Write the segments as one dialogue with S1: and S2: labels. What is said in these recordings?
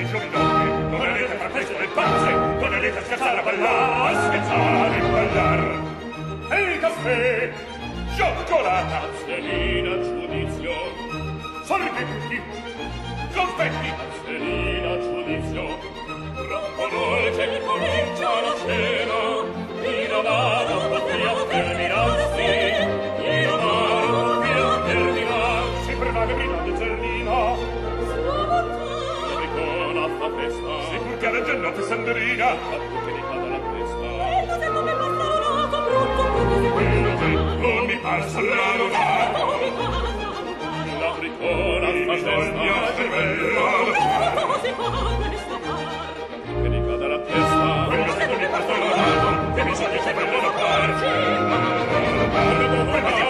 S1: peggio di noi tornerete a far presto le pazze tornerete a scherzare a ballare a scherzare a ballare e il caffè cioccolata
S2: stellina giudizio.
S1: Sorbetti confetti
S2: stellina giudizio. Troppo dolce per comincia la cena in vado, festa.
S1: Sicur che la giornata sandrina
S2: a tutte li cade la festa?
S1: Eh, bello se come passa l'orato
S2: brutto brutto bello
S1: se
S2: come
S1: passa
S2: l'orato la fricola fa festa.
S1: per bello come si fa questa che li cade la festa? Che non mi passa l'orato che bisogna saperlo da che non mi passa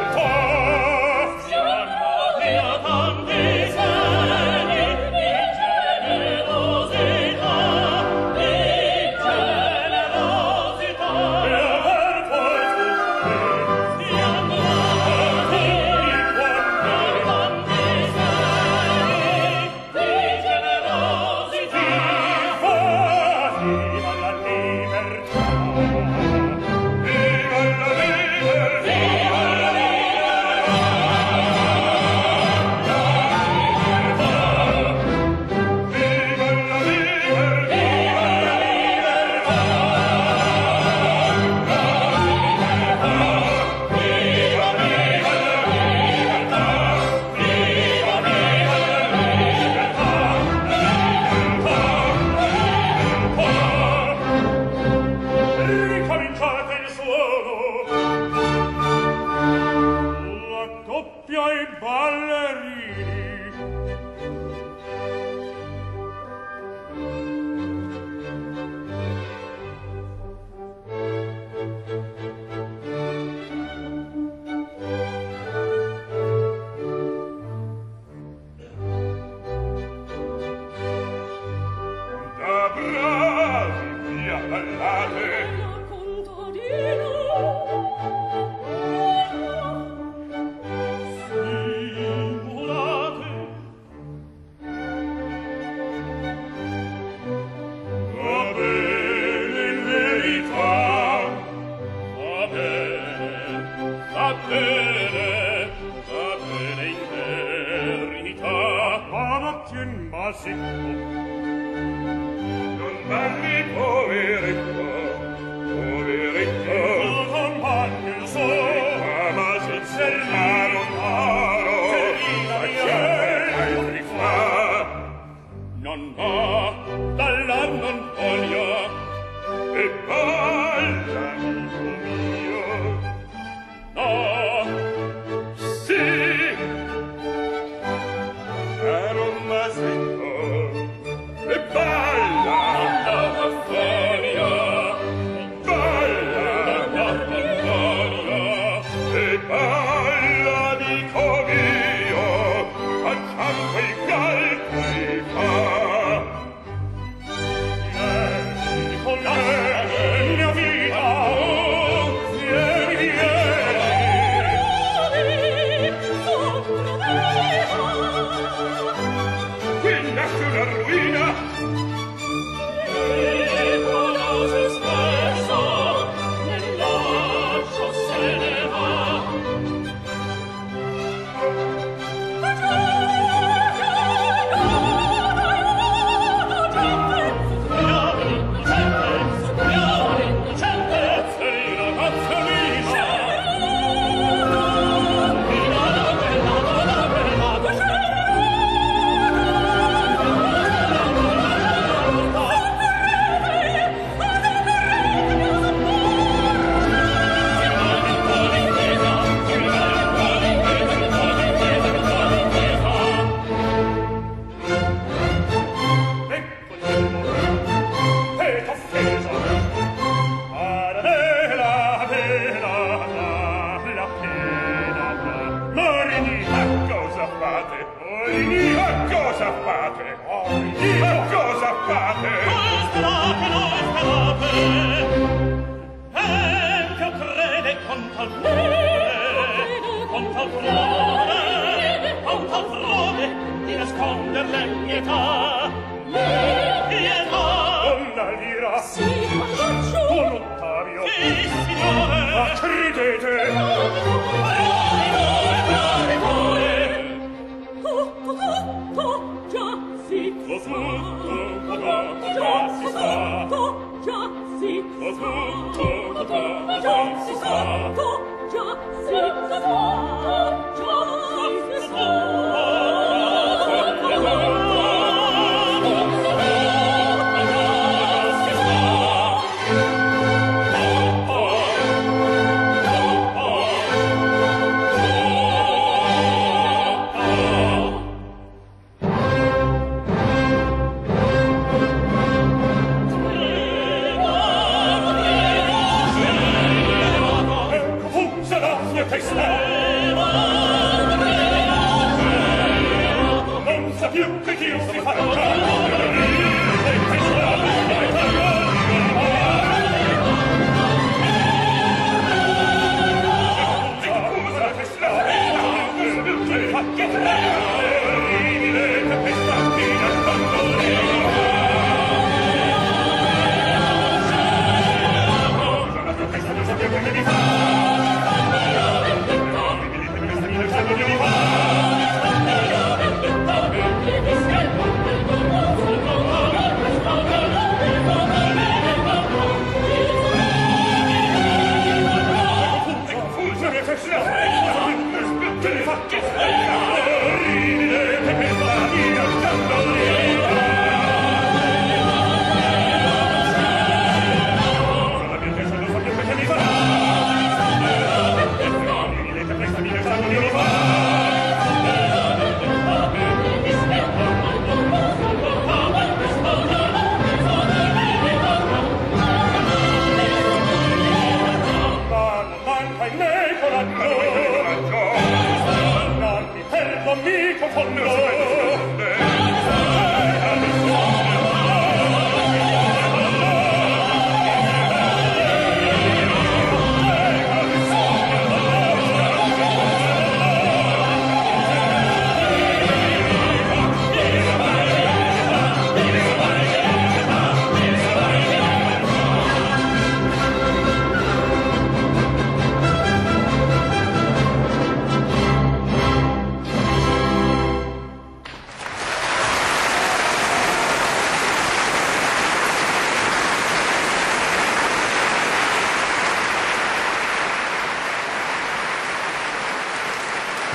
S1: bene,
S2: va bene in verità,
S1: nasce una ruina Friday. più che io ti farò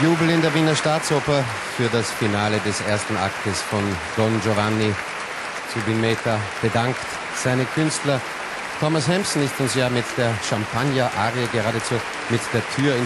S3: Jubel in der Wiener Staatsoper für das Finale des ersten Aktes von Don Giovanni. Zubin Mehta bedankt seine Künstler. Thomas Hampson ist uns ja mit der Champagner-Arie geradezu mit der Tür ins